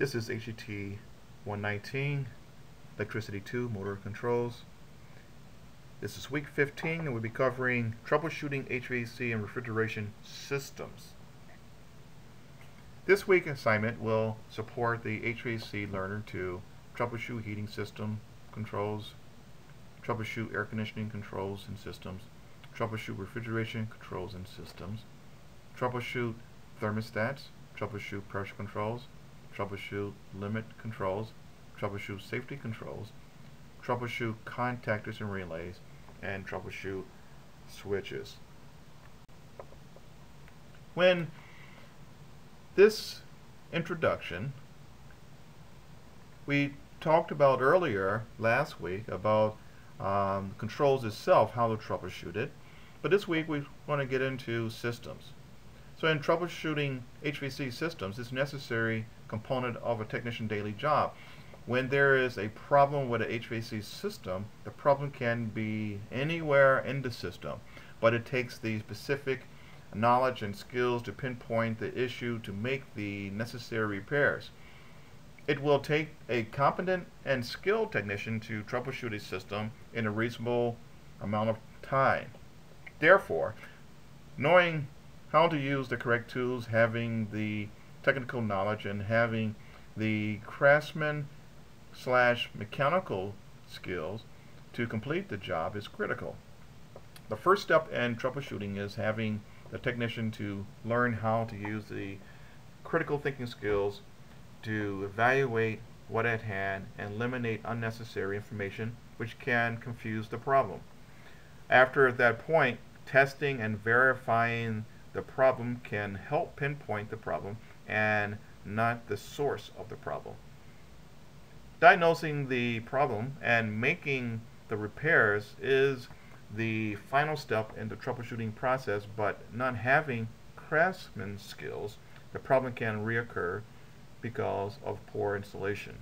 This is HET 119, Electricity 2, Motor Controls. This is week 15 and we'll be covering troubleshooting HVAC and refrigeration systems. This week assignment will support the HVAC Learner to troubleshoot heating system controls, troubleshoot air conditioning controls and systems, troubleshoot refrigeration controls and systems, troubleshoot thermostats, troubleshoot pressure controls, troubleshoot limit controls, troubleshoot safety controls, troubleshoot contactors and relays, and troubleshoot switches. When this introduction, we talked about earlier last week about um, controls itself, how to troubleshoot it, but this week we want to get into systems. So in troubleshooting HVAC systems, it's necessary component of a technician daily job. When there is a problem with an HVAC system, the problem can be anywhere in the system, but it takes the specific knowledge and skills to pinpoint the issue to make the necessary repairs. It will take a competent and skilled technician to troubleshoot a system in a reasonable amount of time. Therefore, knowing how to use the correct tools, having the technical knowledge, and having the craftsman slash mechanical skills to complete the job is critical. The first step in troubleshooting is having the technician to learn how to use the critical thinking skills to evaluate what at hand and eliminate unnecessary information which can confuse the problem. After that point, testing and verifying the problem can help pinpoint the problem and not the source of the problem. Diagnosing the problem and making the repairs is the final step in the troubleshooting process, but not having craftsman skills, the problem can reoccur because of poor installation.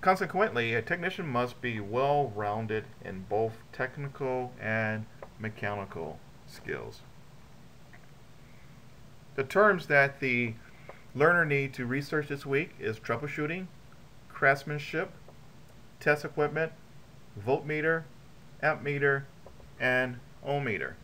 Consequently, a technician must be well-rounded in both technical and mechanical skills. The terms that the learner need to research this week is troubleshooting, craftsmanship, test equipment, voltmeter, ammeter, and ohm meter.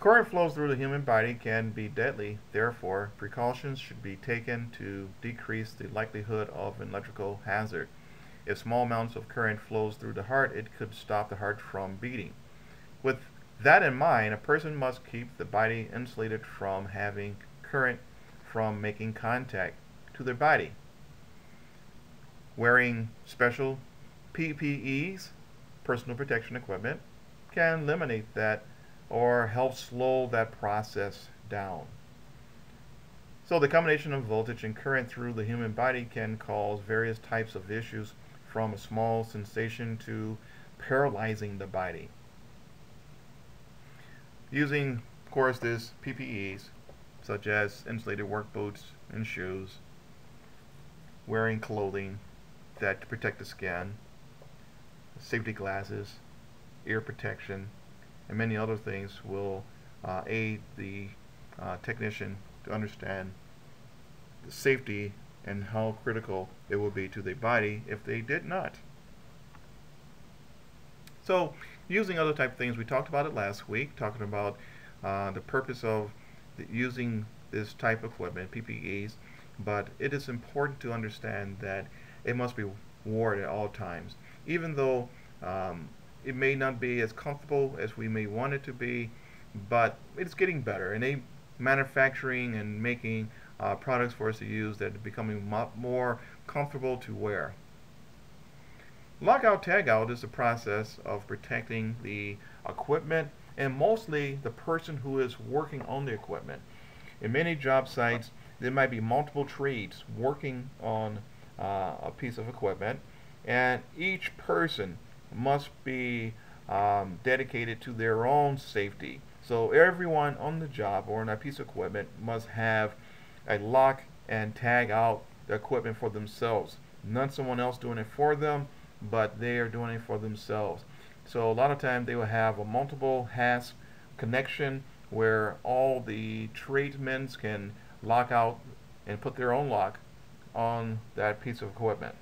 Current flows through the human body can be deadly, therefore precautions should be taken to decrease the likelihood of an electrical hazard. If small amounts of current flows through the heart, it could stop the heart from beating. With that in mind, a person must keep the body insulated from having current from making contact to their body. Wearing special PPEs, personal protection equipment, can eliminate that or help slow that process down. So the combination of voltage and current through the human body can cause various types of issues from a small sensation to paralyzing the body. Using, of course, this PPEs, such as insulated work boots and shoes, wearing clothing that protect the skin, safety glasses, ear protection, and many other things will uh, aid the uh, technician to understand the safety and how critical it will be to the body if they did not. So using other type of things, we talked about it last week, talking about uh, the purpose of the, using this type of equipment, PPEs, but it is important to understand that it must be worn at all times. Even though um, it may not be as comfortable as we may want it to be, but it's getting better. And they manufacturing and making uh, products for us to use that are becoming more comfortable to wear. Lockout tagout is the process of protecting the equipment and mostly the person who is working on the equipment. In many job sites, there might be multiple trades working on uh, a piece of equipment, and each person must be um, dedicated to their own safety. So everyone on the job or on a piece of equipment must have a lock and tag out the equipment for themselves. Not someone else doing it for them, but they are doing it for themselves. So a lot of times they will have a multiple HASP connection where all the tradesmen can lock out and put their own lock on that piece of equipment.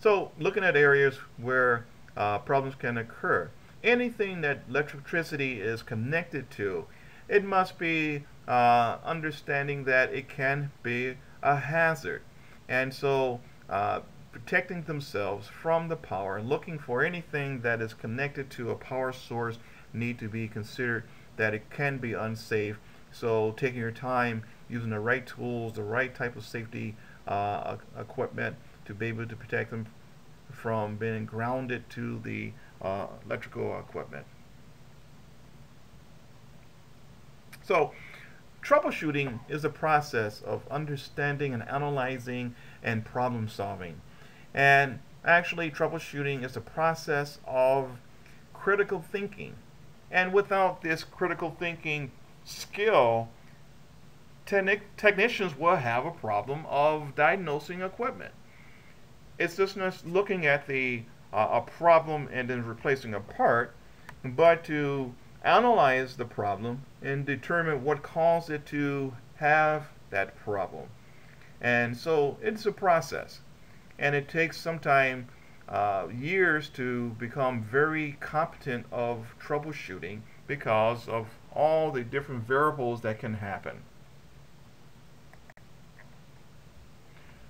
So looking at areas where uh, problems can occur, anything that electricity is connected to, it must be uh, understanding that it can be a hazard. And so uh, protecting themselves from the power, and looking for anything that is connected to a power source need to be considered that it can be unsafe. So taking your time, using the right tools, the right type of safety uh, equipment to be able to protect them from being grounded to the uh, electrical equipment. So troubleshooting is a process of understanding and analyzing and problem solving. And actually troubleshooting is a process of critical thinking. And without this critical thinking skill, technicians will have a problem of diagnosing equipment. It's just not looking at the uh, a problem and then replacing a part, but to analyze the problem and determine what caused it to have that problem. And so it's a process. And it takes some time, uh, years to become very competent of troubleshooting because of all the different variables that can happen.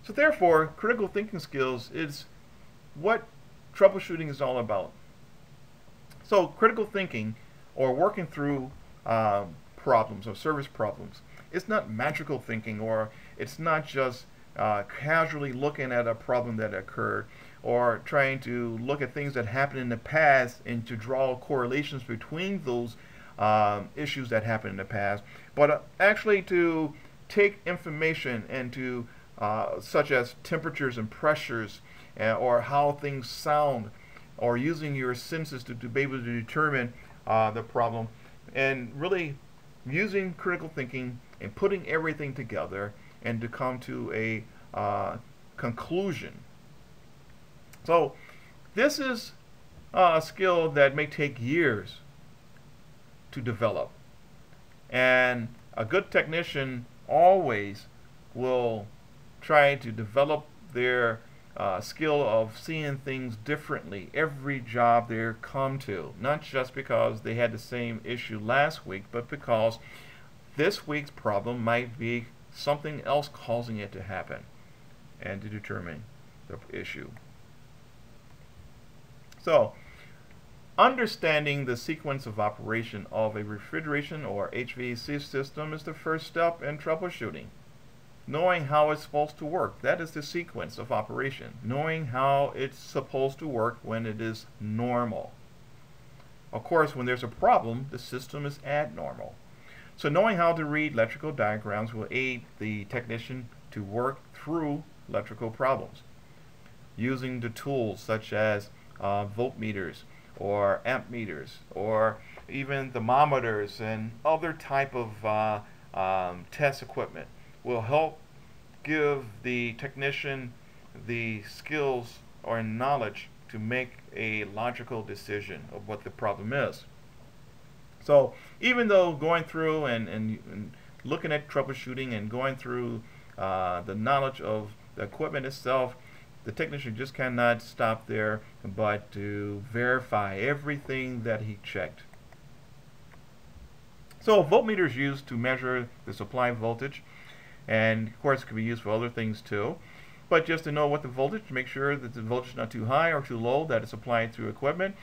So therefore, critical thinking skills is what troubleshooting is all about. So critical thinking or working through uh, problems or service problems, it's not magical thinking or it's not just uh, casually looking at a problem that occurred or trying to look at things that happened in the past and to draw correlations between those um, issues that happened in the past, but uh, actually to take information and to uh, such as temperatures and pressures uh, or how things sound or using your senses to, to be able to determine uh, the problem and really using critical thinking and putting everything together and to come to a uh, conclusion. So this is a skill that may take years to develop. And a good technician always will try to develop their uh, skill of seeing things differently every job they come to. Not just because they had the same issue last week, but because this week's problem might be something else causing it to happen and to determine the issue. So, understanding the sequence of operation of a refrigeration or HVAC system is the first step in troubleshooting knowing how it's supposed to work. That is the sequence of operation. Knowing how it's supposed to work when it is normal. Of course, when there's a problem, the system is abnormal. So knowing how to read electrical diagrams will aid the technician to work through electrical problems. Using the tools such as uh, voltmeters or amp meters or even thermometers and other type of uh, um, test equipment will help give the technician the skills or knowledge to make a logical decision of what the problem is. So even though going through and, and, and looking at troubleshooting and going through uh, the knowledge of the equipment itself, the technician just cannot stop there but to verify everything that he checked. So voltmeter is used to measure the supply voltage and of course it could be used for other things too. But just to know what the voltage to make sure that the voltage is not too high or too low that it's applied through equipment.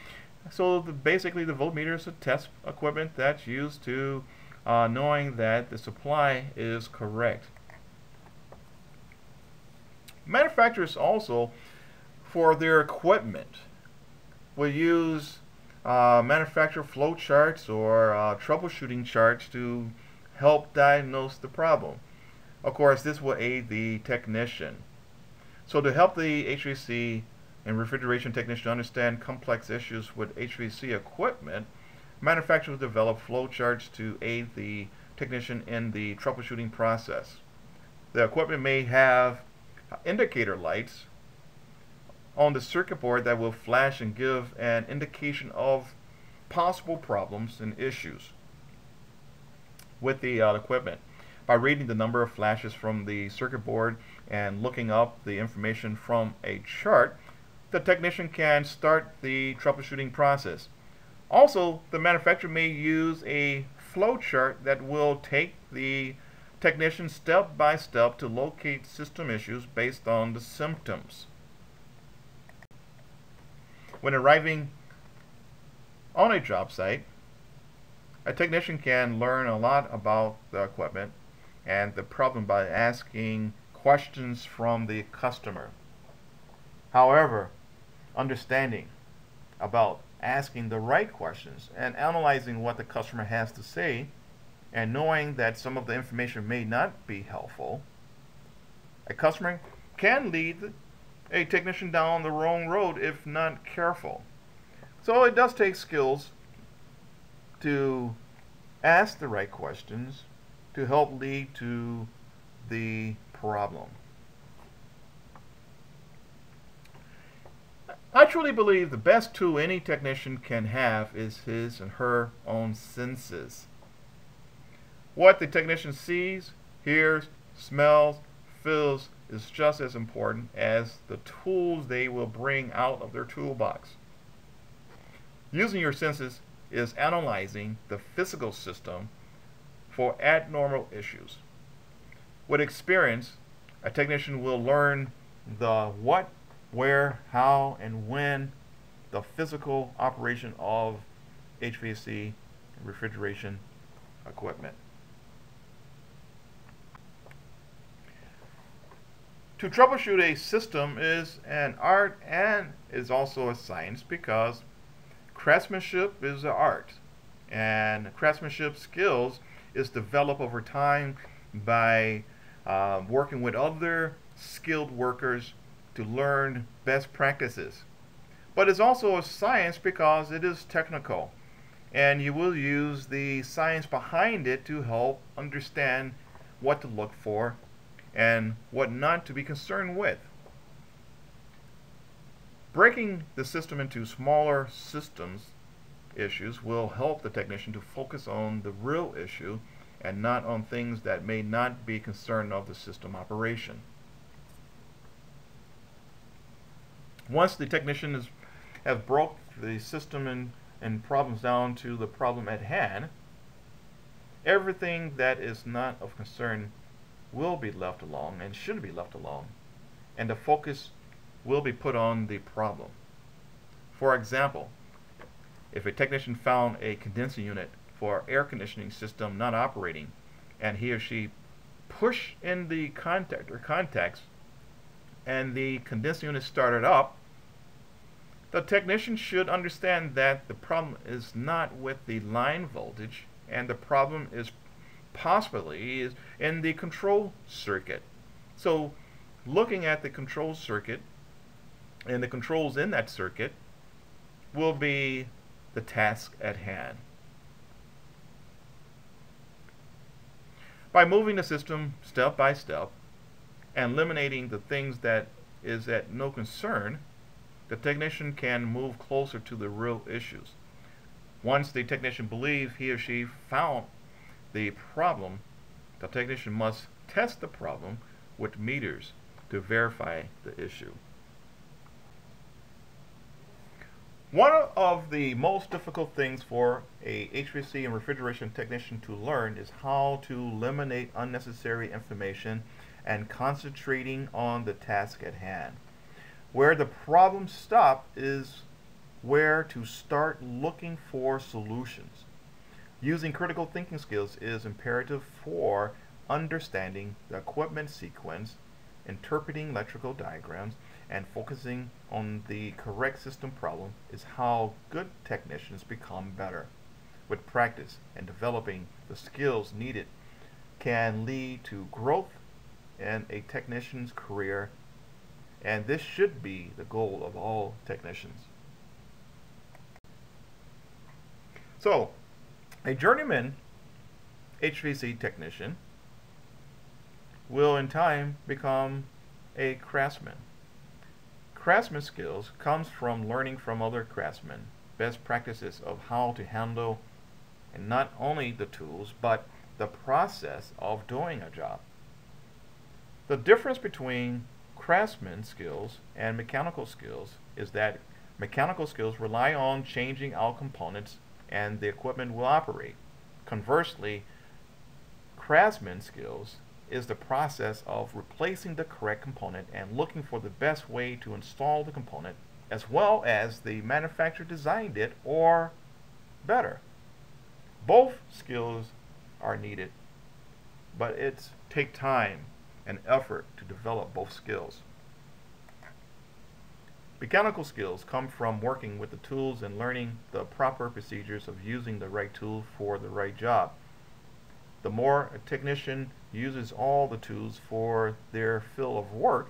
So the, basically the voltmeter is a test equipment that's used to uh, knowing that the supply is correct. Manufacturers also for their equipment will use uh, manufacturer flow charts or uh, troubleshooting charts to help diagnose the problem of course, this will aid the technician. So to help the HVAC and refrigeration technician understand complex issues with HVAC equipment, manufacturers develop flowcharts to aid the technician in the troubleshooting process. The equipment may have indicator lights on the circuit board that will flash and give an indication of possible problems and issues with the uh, equipment by reading the number of flashes from the circuit board and looking up the information from a chart, the technician can start the troubleshooting process. Also, the manufacturer may use a flow chart that will take the technician step by step to locate system issues based on the symptoms. When arriving on a job site, a technician can learn a lot about the equipment and the problem by asking questions from the customer. However, understanding about asking the right questions and analyzing what the customer has to say and knowing that some of the information may not be helpful, a customer can lead a technician down the wrong road if not careful. So it does take skills to ask the right questions to help lead to the problem. I truly believe the best tool any technician can have is his and her own senses. What the technician sees, hears, smells, feels is just as important as the tools they will bring out of their toolbox. Using your senses is analyzing the physical system for abnormal issues. With experience, a technician will learn the what, where, how, and when the physical operation of HVAC refrigeration equipment. To troubleshoot a system is an art and is also a science because craftsmanship is an art and craftsmanship skills is developed over time by uh, working with other skilled workers to learn best practices. But it's also a science because it is technical and you will use the science behind it to help understand what to look for and what not to be concerned with. Breaking the system into smaller systems issues will help the technician to focus on the real issue and not on things that may not be concern of the system operation. Once the technician has, has broke the system and, and problems down to the problem at hand, everything that is not of concern will be left alone and should be left alone, and the focus will be put on the problem. For example, if a technician found a condensing unit for air conditioning system not operating and he or she push in the contact or contacts and the condensing unit started up, the technician should understand that the problem is not with the line voltage and the problem is possibly is in the control circuit. So looking at the control circuit and the controls in that circuit will be the task at hand. By moving the system step by step and eliminating the things that is at no concern, the technician can move closer to the real issues. Once the technician believes he or she found the problem, the technician must test the problem with meters to verify the issue. One of the most difficult things for a HVAC and refrigeration technician to learn is how to eliminate unnecessary information and concentrating on the task at hand. Where the problems stop is where to start looking for solutions. Using critical thinking skills is imperative for understanding the equipment sequence, interpreting electrical diagrams, and focusing on the correct system problem is how good technicians become better. With practice and developing the skills needed can lead to growth in a technician's career and this should be the goal of all technicians. So, a journeyman HVAC technician will in time become a craftsman. Craftsman skills comes from learning from other craftsmen best practices of how to handle and not only the tools but the process of doing a job. The difference between craftsman skills and mechanical skills is that mechanical skills rely on changing out components and the equipment will operate. Conversely, craftsman skills is the process of replacing the correct component and looking for the best way to install the component as well as the manufacturer designed it or better. Both skills are needed, but it's take time and effort to develop both skills. Mechanical skills come from working with the tools and learning the proper procedures of using the right tool for the right job. The more a technician uses all the tools for their fill of work,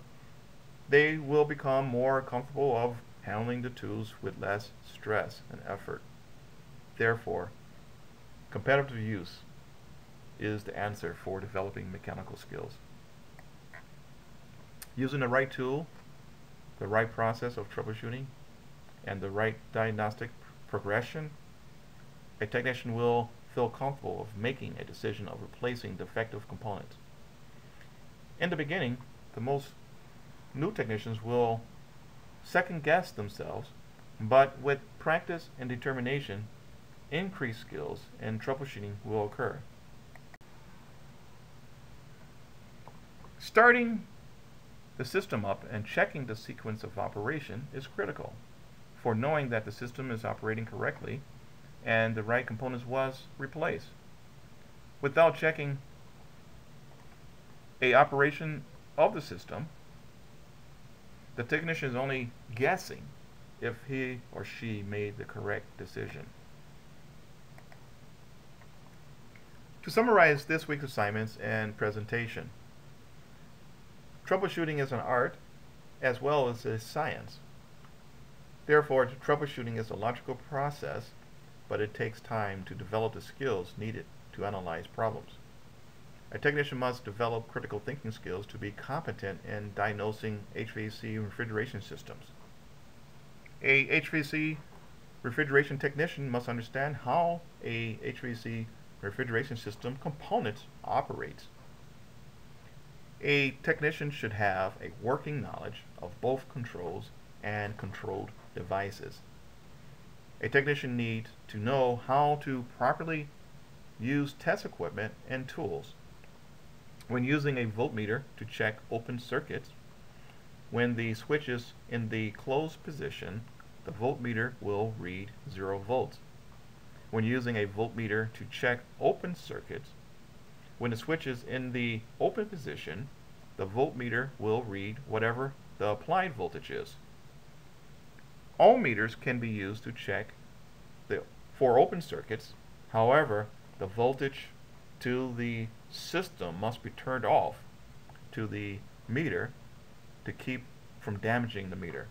they will become more comfortable of handling the tools with less stress and effort. Therefore, competitive use is the answer for developing mechanical skills. Using the right tool, the right process of troubleshooting, and the right diagnostic progression, a technician will feel comfortable of making a decision of replacing defective components. In the beginning, the most new technicians will second guess themselves, but with practice and determination, increased skills and troubleshooting will occur. Starting the system up and checking the sequence of operation is critical for knowing that the system is operating correctly and the right components was replaced. Without checking a operation of the system, the technician is only guessing if he or she made the correct decision. To summarize this week's assignments and presentation, troubleshooting is an art as well as a science. Therefore, troubleshooting is a logical process but it takes time to develop the skills needed to analyze problems. A technician must develop critical thinking skills to be competent in diagnosing HVAC refrigeration systems. A HVAC refrigeration technician must understand how a HVAC refrigeration system components operates. A technician should have a working knowledge of both controls and controlled devices. A technician needs to know how to properly use test equipment and tools. When using a voltmeter to check open circuits, when the switch is in the closed position, the voltmeter will read 0 volts. When using a voltmeter to check open circuits, when the switch is in the open position, the voltmeter will read whatever the applied voltage is. Ohm meters can be used to check the for open circuits. However, the voltage to the system must be turned off to the meter to keep from damaging the meter.